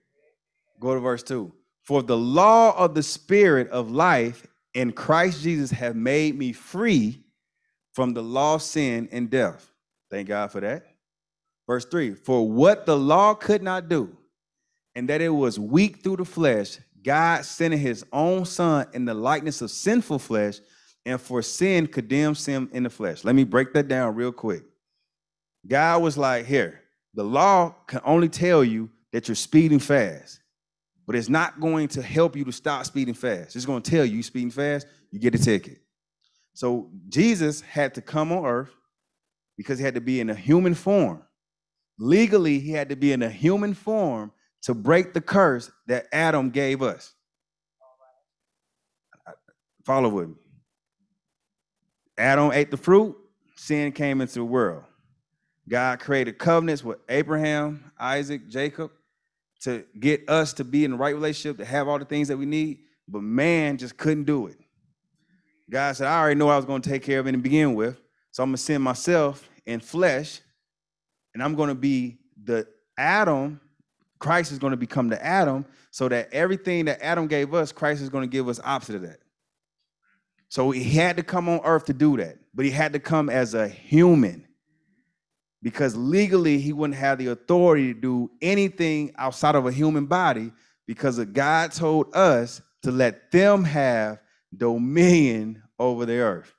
Go to verse 2. For the law of the Spirit of life in Christ Jesus have made me free from the law, of sin, and death. Thank God for that. Verse 3 For what the law could not do, and that it was weak through the flesh, God sending his own son in the likeness of sinful flesh, and for sin condemns him in the flesh. Let me break that down real quick. God was like, Here, the law can only tell you that you're speeding fast, but it's not going to help you to stop speeding fast. It's going to tell you you're speeding fast, you get a ticket. So Jesus had to come on earth because he had to be in a human form. Legally, he had to be in a human form to break the curse that Adam gave us. Follow with me. Adam ate the fruit, sin came into the world. God created covenants with Abraham, Isaac, Jacob to get us to be in the right relationship, to have all the things that we need, but man just couldn't do it. God said, I already know I was going to take care of it and begin with, so I'm going to send myself in flesh, and I'm going to be the Adam. Christ is going to become the Adam, so that everything that Adam gave us, Christ is going to give us opposite of that. So he had to come on earth to do that, but he had to come as a human because legally he wouldn't have the authority to do anything outside of a human body because God told us to let them have dominion over the earth.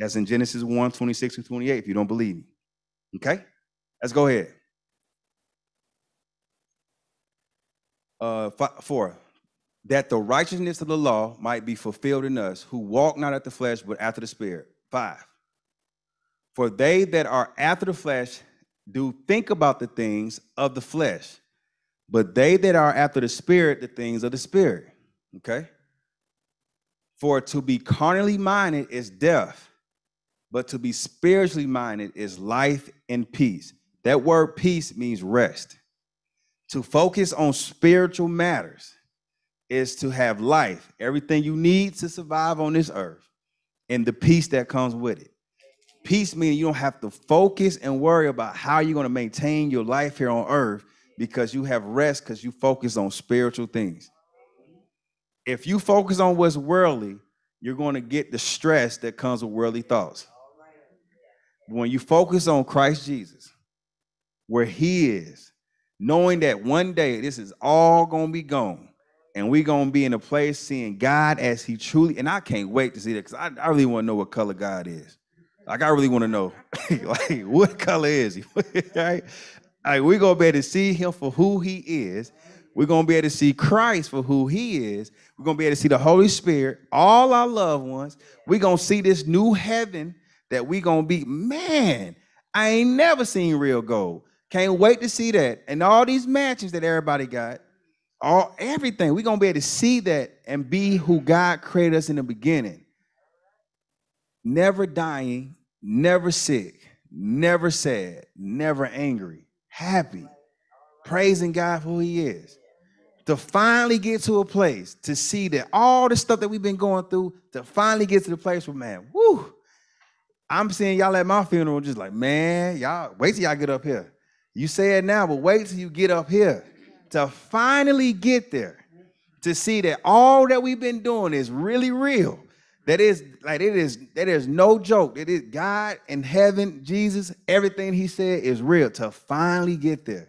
That's in Genesis 1 26 and 28, if you don't believe me. Okay? Let's go ahead. Uh, four, that the righteousness of the law might be fulfilled in us who walk not after the flesh, but after the spirit. Five, for they that are after the flesh do think about the things of the flesh, but they that are after the spirit, the things of the spirit. Okay? For to be carnally minded is death, but to be spiritually minded is life and peace. That word peace means rest. To focus on spiritual matters is to have life, everything you need to survive on this earth, and the peace that comes with it. Peace meaning you don't have to focus and worry about how you're going to maintain your life here on earth because you have rest because you focus on spiritual things. If you focus on what's worldly, you're going to get the stress that comes with worldly thoughts. When you focus on Christ Jesus, where He is, knowing that one day this is all to be gone, and we're to be in a place seeing God as He truly, and I can't wait to see that because I, I really want to know what color God is. Like I really want to know, like what color is he? right? Like we're gonna be able to see him for who he is. We're gonna be able to see Christ for who he is. We're gonna be able to see the Holy Spirit, all our loved ones. We're gonna see this new heaven that we gonna be. Man, I ain't never seen real gold. Can't wait to see that. And all these matches that everybody got, all everything. We're gonna be able to see that and be who God created us in the beginning never dying, never sick, never sad, never angry, happy, praising God for who He is. To finally get to a place to see that all the stuff that we've been going through, to finally get to the place where, man, whoo, I'm seeing y'all at my funeral just like, man, y'all, wait till y'all get up here. You say it now, but wait till you get up here to finally get there to see that all that we've been doing is really real that is like it is that is no joke. It is God in heaven, Jesus, everything he said is real to finally get there.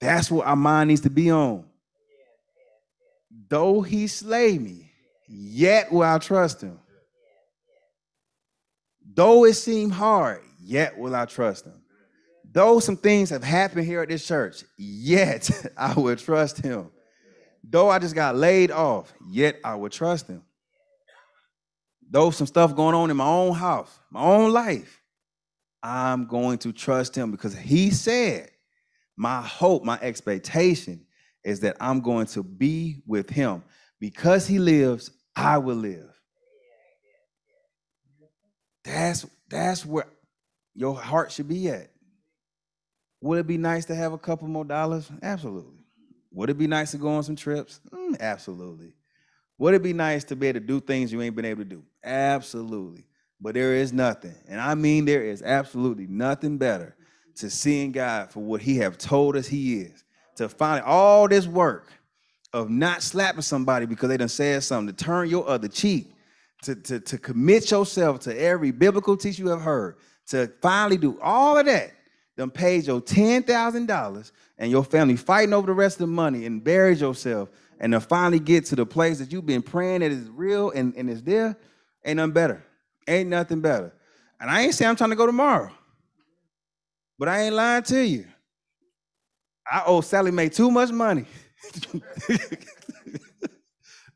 That's what our mind needs to be on. Though he slay me, yet will I trust him. Though it seem hard, yet will I trust him. Though some things have happened here at this church, yet I will trust him. Though I just got laid off, yet I will trust him though some stuff going on in my own house, my own life, I'm going to trust him because he said, my hope, my expectation is that I'm going to be with him. Because he lives, I will live. That's that's where your heart should be at. Would it be nice to have a couple more dollars? Absolutely. Would it be nice to go on some trips? Mm, absolutely. Would it be nice to be able to do things you ain't been able to do? Absolutely. But there is nothing, and I mean there is absolutely nothing better to seeing God for what He have told us He is. To find all this work of not slapping somebody because they done said something, to turn your other cheek, to, to, to commit yourself to every biblical teaching you have heard, to finally do all of that, then paid your $10,000 and your family fighting over the rest of the money and buried yourself and to finally get to the place that you've been praying that is real and, and is there, ain't nothing better. Ain't nothing better. And I ain't saying I'm trying to go tomorrow, but I ain't lying to you. I owe Sallie Mae too much money.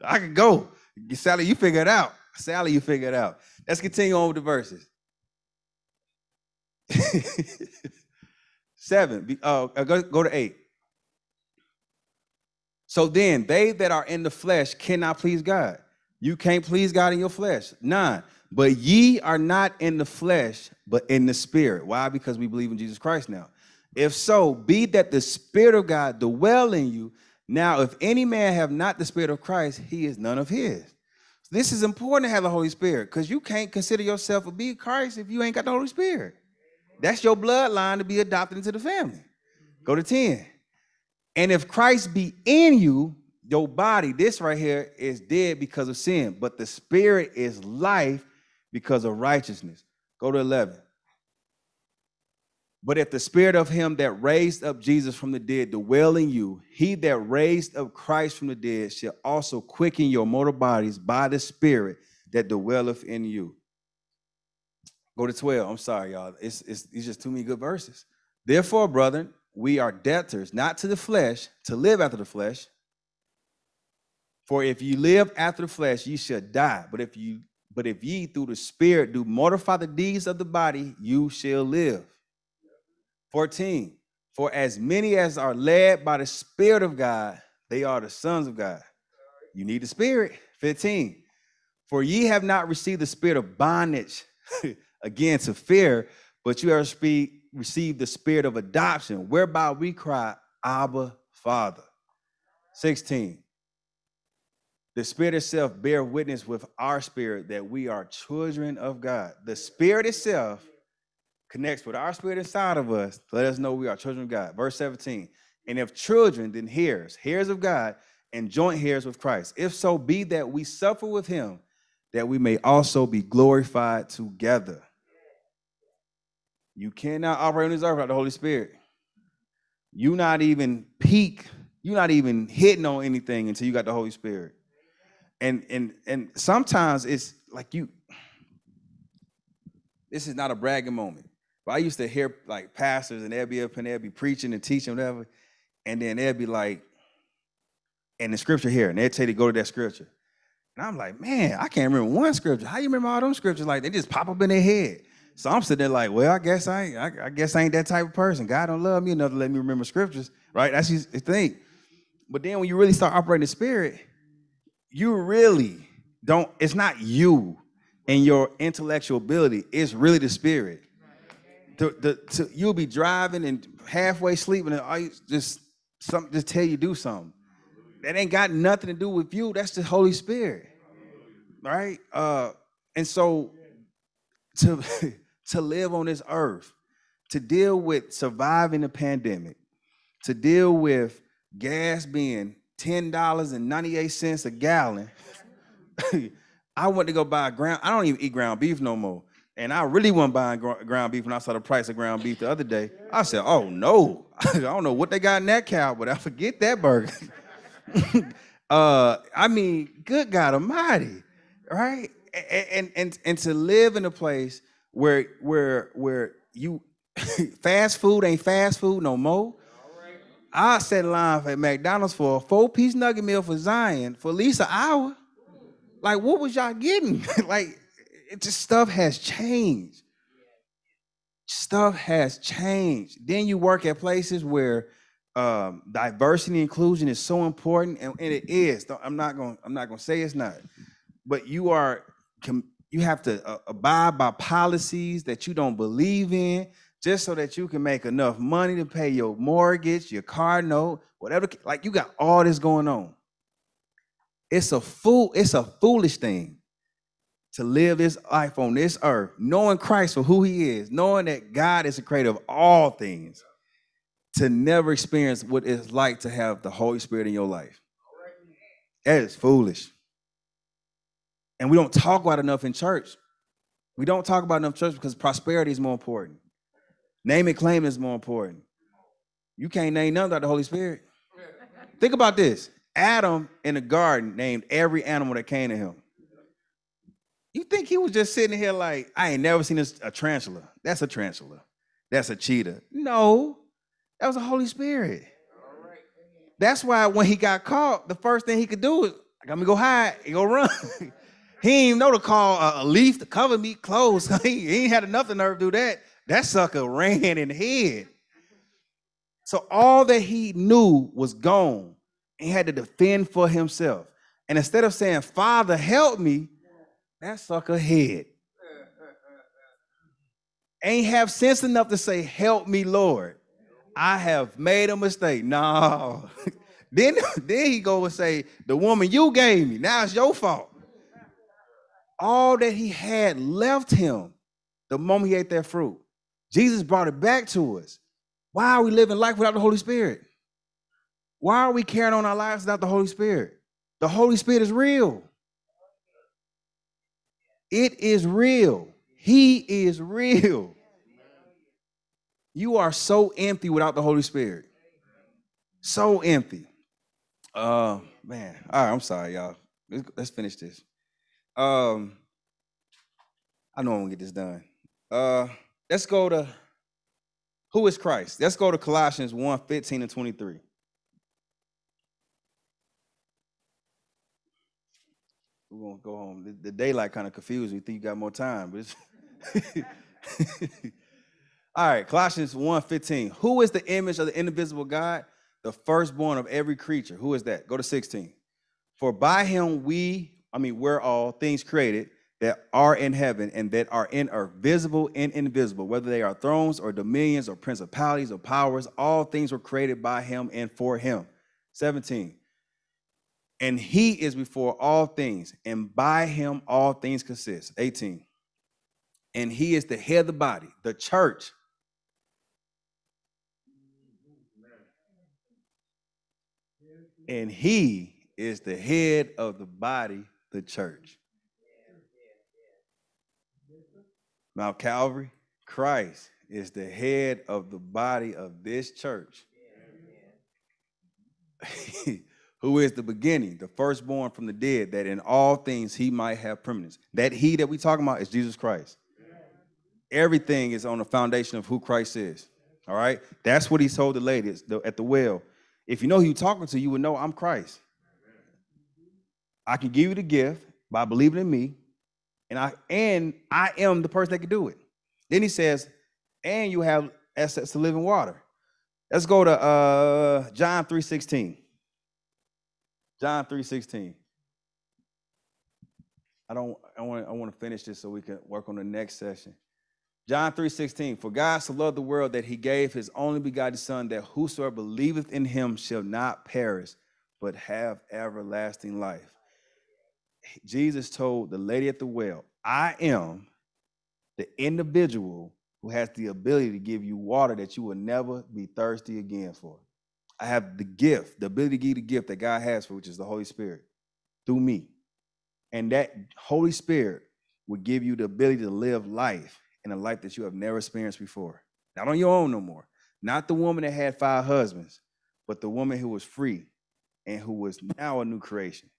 I could go. Sally, you figure it out. Sally, you figure it out. Let's continue on with the verses. Seven. Uh, go, go to eight. So then, they that are in the flesh cannot please God. You can't please God in your flesh. Nine. But ye are not in the flesh, but in the spirit. Why? Because we believe in Jesus Christ now. If so, be that the spirit of God dwell in you. Now, if any man have not the spirit of Christ, he is none of his. This is important to have the Holy Spirit because you can't consider yourself a be Christ if you ain't got the Holy Spirit. That's your bloodline to be adopted into the family. Go to 10. And if Christ be in you, your body, this right here, is dead because of sin, but the spirit is life because of righteousness. Go to 11. But if the spirit of him that raised up Jesus from the dead dwell in you, he that raised up Christ from the dead shall also quicken your mortal bodies by the spirit that dwelleth in you. Go to 12. I'm sorry, y'all. It's, it's, it's just too many good verses. Therefore, brethren, we are debtors, not to the flesh, to live after the flesh. For if you live after the flesh, ye shall die. But if you but if ye through the spirit do mortify the deeds of the body, you shall live. 14. For as many as are led by the Spirit of God, they are the sons of God. You need the Spirit. 15. For ye have not received the spirit of bondage again to fear, but you have received the spirit of adoption, whereby we cry, Abba, Father. 16. The Spirit itself bear witness with our spirit that we are children of God. The Spirit itself connects with our spirit inside of us let us know we are children of God. Verse 17. And if children, then heirs, heirs of God, and joint heirs with Christ. If so be that we suffer with him, that we may also be glorified together. You cannot operate on this earth without the Holy Spirit. You not even peak, you're not even hitting on anything until you got the Holy Spirit. And and and sometimes it's like you this is not a bragging moment. But I used to hear like pastors and they'd be up and they'd be preaching and teaching, whatever. And then they'd be like, and the scripture here, and they'd tell you to go to that scripture. And I'm like, man, I can't remember one scripture. How you remember all those scriptures? Like they just pop up in their head. So I'm sitting there like, well, I guess I ain't, I, I guess I ain't that type of person. God don't love me enough to let me remember scriptures, right? That's his thing. But then when you really start operating the spirit, you really don't, it's not you and your intellectual ability, it's really the spirit to, the, to, you'll be driving and halfway sleeping, and I just something just tell you do something. That ain't got nothing to do with you. That's the Holy Spirit, right? Uh, and so to to live on this earth, to deal with surviving the pandemic, to deal with gas being ten dollars and ninety eight cents a gallon. I went to go buy ground. I don't even eat ground beef no more. And I really wasn't buying ground beef when I saw the price of ground beef the other day. I said, oh no, I don't know what they got in that cow, but I forget that burger. uh, I mean, good God Almighty, right? And and and to live in a place where where where you fast food ain't fast food no more. I set line at McDonald's for a four-piece nugget meal for Zion for at least an hour. Like, what was y'all getting? like, it just stuff has changed. Stuff has changed. Then you work at places where um, diversity and inclusion is so important, and, and it is. I'm not going. I'm not going to say it's not, but you are. You have to uh, abide by policies that you don't believe in, just so that you can make enough money to pay your mortgage, your car note, whatever. Like you got all this going on. It's a fool. It's a foolish thing to live this life on this earth, knowing Christ for who he is, knowing that God is the creator of all things, to never experience what it's like to have the Holy Spirit in your life. That is foolish. And we don't talk about enough in church. We don't talk about enough church because prosperity is more important. Name and claim is more important. You can't name none without the Holy Spirit. Think about this. Adam in the garden named every animal that came to him. You think he was just sitting here like, I ain't never seen a, a tarantula. That's a tarantula. That's a cheetah. No, that was the Holy Spirit. That's why when he got caught, the first thing he could do is, I got me go hide and go run. he even know to call a, leaf to cover me clothes. he, ain't had enough nerve to do that. That sucker ran in the head. So all that he knew was gone. He had to defend for himself. And instead of saying, Father, help me, that sucker head. Ain't have sense enough to say, Help me, Lord. I have made a mistake. No. then, then he go and say, The woman you gave me, now it's your fault. All that he had left him the moment he ate that fruit. Jesus brought it back to us. Why are we living life without the Holy Spirit? Why are we carrying on our lives without the Holy Spirit? The Holy Spirit is real. It is real. He is real. You are so empty without the Holy Spirit. So empty. Uh man. All right, I'm sorry, y'all. Let's, let's finish this. Um, I know I'm gonna get this done. Uh let's go to who is Christ? Let's go to Colossians 1 15 and 23. We're gonna go home. The, the daylight kind of confused me. Think you got more time, but all right, Colossians 1 15. Who is the image of the indivisible God? The firstborn of every creature. Who is that? Go to 16. For by him we, I mean, we're all things created that are in heaven and that are in earth, visible and invisible, whether they are thrones or dominions or principalities or powers, all things were created by him and for him. 17. And he is before all things, and by him all things consist. 18. And he is the head of the body, the church. And he is the head of the body, the church. Mount Calvary, Christ is the head of the body of this church. Who is the beginning, the firstborn from the dead, that in all things he might have preeminence. That he that we talking about is Jesus Christ. Everything is on the foundation of who Christ is. All right? That's what he told the ladies at the well. If you know who you're talking to, you would know I'm Christ. I can give you the gift by believing in me, and I and I am the person that can do it. Then he says, and you have access to living water. Let's go to uh, John 3:16. John 3:16. I don't I want I want to finish this so we can work on the next session. John 3:16 For God so loved the world that he gave his only begotten son that whosoever believeth in him shall not perish but have everlasting life. Jesus told the lady at the well, I am the individual who has the ability to give you water that you will never be thirsty again for. I have the gift, the ability to give the gift that God has for, which is the Holy Spirit, through me. And that Holy Spirit will give you the ability to live life in a life that you have never experienced before. Not on your own no more. Not the woman that had five husbands, but the woman who was free and who was now a new creation.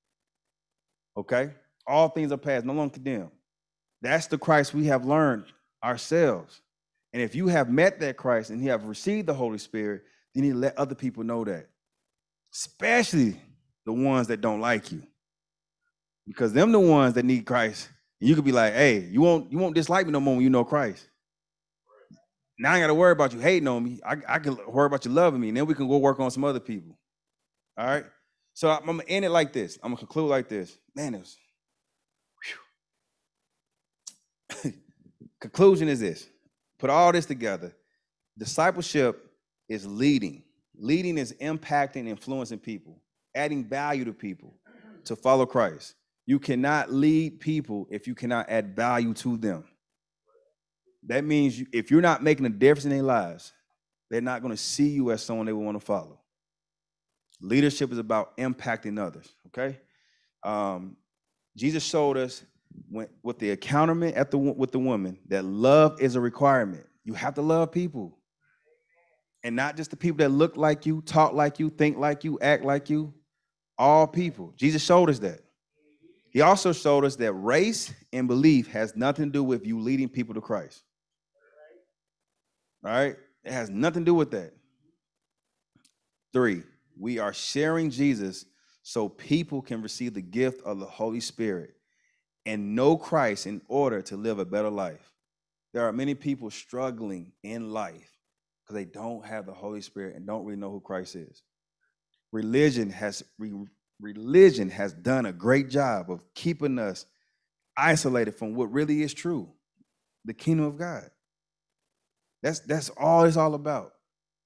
Okay? All things are past, no longer condemned. That's the Christ we have learned ourselves. And if you have met that Christ and you have received the Holy Spirit, you need to let other people know that, especially the ones that don't like you, because them the ones that need Christ. And you could be like, "Hey, you won't you won't dislike me no more when you know Christ." Now I got to worry about you hating on me. I, I can worry about you loving me, and then we can go work on some other people. All right. So I'm gonna end it like this. I'm gonna conclude like this. Man, it was. Conclusion is this: put all this together. Discipleship is leading. Leading is impacting, influencing people, adding value to people to follow Christ. You cannot lead people if you cannot add value to them. That means you, if you're not making a difference in their lives, they're not going to see you as someone they want to follow. Leadership is about impacting others. Okay, um, Jesus showed us when, with the encounterment at the with the woman that love is a requirement. You have to love people and not just the people that look like you, talk like you, think like you, act like you. All people. Jesus showed us that. He also showed us that race and belief has nothing to do with you leading people to Christ. All right? It has nothing to do with that. Three, we are sharing Jesus so people can receive the gift of the Holy Spirit and know Christ in order to live a better life. There are many people struggling in life because they don't have the Holy Spirit and don't really know who Christ is. Religion has re, religion has done a great job of keeping us isolated from what really is true, the kingdom of God. That's that's all it's all about.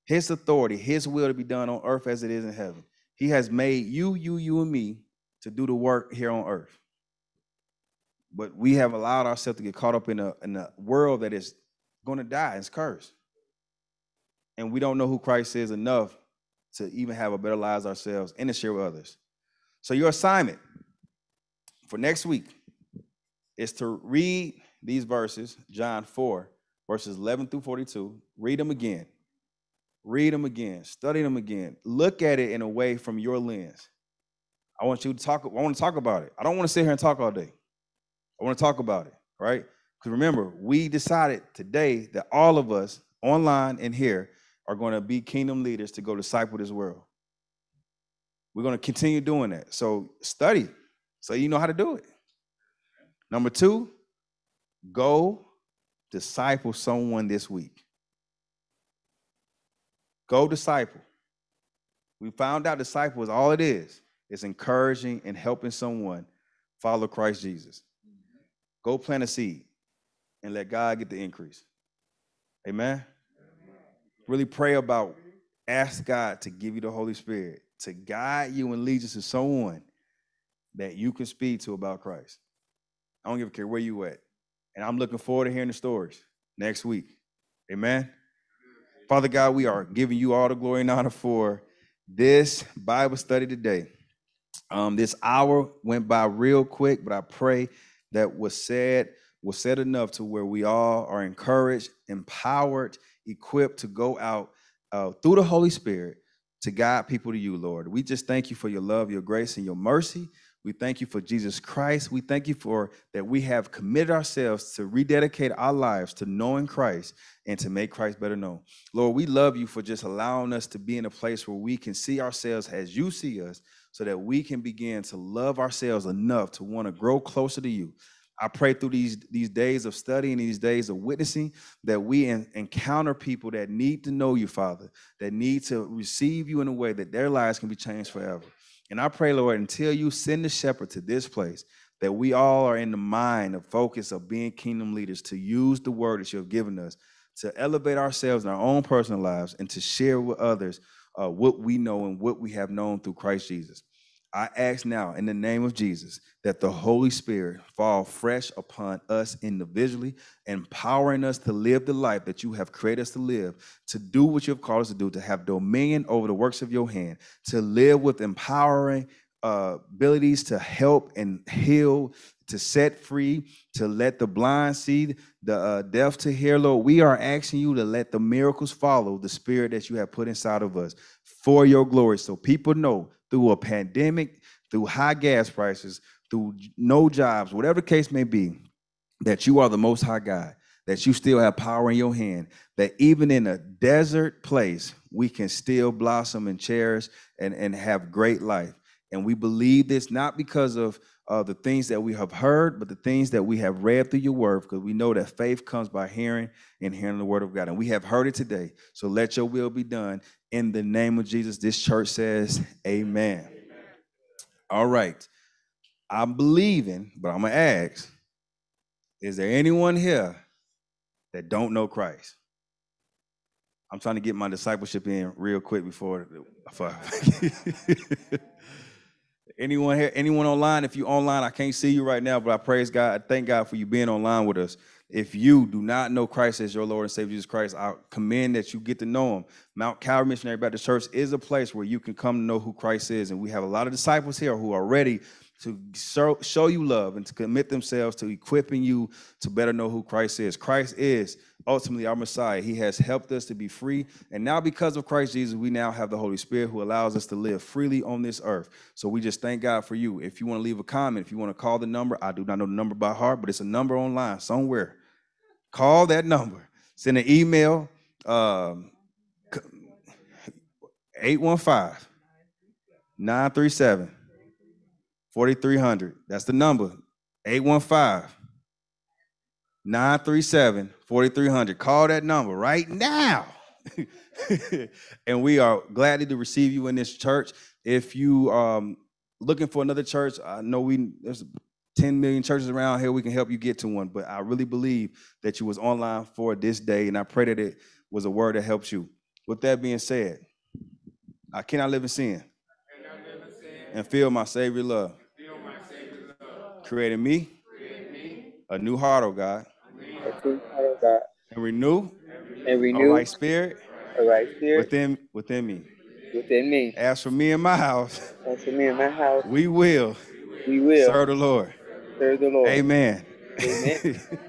His authority, his will to be done on earth as it is in heaven. He has made you, you, you, and me to do the work here on earth. But we have allowed ourselves to get caught up in a, in a world that is going to die, it's cursed. And we don't know who Christ is enough to even have a better lives ourselves and to share with others. So your assignment for next week is to read these verses, John 4, verses 11 through 42. Read them again. Read them again. Study them again. Look at it in a way from your lens. I want you to talk. I want to talk about it. I don't want to sit here and talk all day. I want to talk about it, right? Because remember, we decided today that all of us online and here are going to be kingdom leaders to go disciple this world. We're going to continue doing that. So study so you know how to do it. Number two, go disciple someone this week. Go disciple. We found out disciple is all it is. It's encouraging and helping someone follow Christ Jesus. Go plant a seed and let God get the increase. Amen. Really pray about, ask God to give you the Holy Spirit to guide you and lead you to someone that you can speak to about Christ. I don't give a care where you at. And I'm looking forward to hearing the stories next week. Amen. Father God, we are giving you all the glory and honor for this Bible study today. Um, this hour went by real quick, but I pray that was said was said enough to where we all are encouraged, empowered, equipped to go out uh, through the Holy Spirit to guide people to you, Lord. We just thank you for your love, your grace, and your mercy. We thank you for Jesus Christ. We thank you for that we have committed ourselves to rededicate our lives to knowing Christ and to make Christ better known. Lord, we love you for just allowing us to be in a place where we can see ourselves as you see us so that we can begin to love ourselves enough to want to grow closer to you. I pray through these, these days of study and these days of witnessing that we encounter people that need to know you, Father, that need to receive you in a way that their lives can be changed forever. And I pray, Lord, until you send the shepherd to this place, that we all are in the mind of focus of being kingdom leaders to use the word that you have given us to elevate ourselves in our own personal lives and to share with others uh, what we know and what we have known through Christ Jesus. I ask now in the name of Jesus that the Holy Spirit fall fresh upon us individually, empowering us to live the life that you have created us to live, to do what you have called us to do, to have dominion over the works of your hand, to live with empowering uh, abilities to help and heal, to set free, to let the blind see, the uh, deaf to hear, Lord. We are asking you to let the miracles follow the spirit that you have put inside of us for your glory. So people know through a pandemic, through high gas prices, through no jobs, whatever the case may be, that you are the most high God, that you still have power in your hand, that even in a desert place, we can still blossom and cherish and, and have great life. And we believe this not because of uh, the things that we have heard, but the things that we have read through your word, because we know that faith comes by hearing and hearing the word of God. And we have heard it today. So let your will be done. In the name of Jesus, this church says, Amen. amen. All right. I'm believing, but I'm going to ask is there anyone here that don't know Christ? I'm trying to get my discipleship in real quick before. Anyone here, anyone online? If you're online, I can't see you right now, but I praise God. I thank God for you being online with us. If you do not know Christ as your Lord and Savior Jesus Christ, I commend that you get to know him. Mount Calvary Missionary Baptist Church is a place where you can come to know who Christ is. And we have a lot of disciples here who are ready to show you love and to commit themselves to equipping you to better know who Christ is. Christ is ultimately our Messiah. He has helped us to be free. And now, because of Christ Jesus, we now have the Holy Spirit who allows us to live freely on this earth. So we just thank God for you. If you want to leave a comment, if you want to call the number, I do not know the number by heart, but it's a number online somewhere. Call that number. Send an email. Um, 815 937 4300. That's the number. 815 937 4300. Call that number right now. and we are glad to receive you in this church. If you um looking for another church, I know we there's 10 million churches around here. We can help you get to one, but I really believe that you was online for this day, and I pray that it was a word that helps you. With that being said, I cannot live in sin and feel my Savior love. Creating me a new heart, oh God, a true heart of oh God, and renew and a renew right spirit a right spirit within within me. within me. As for me and my house, As for me and my house, we will we will serve the Lord. Serve the Lord. Amen. Amen.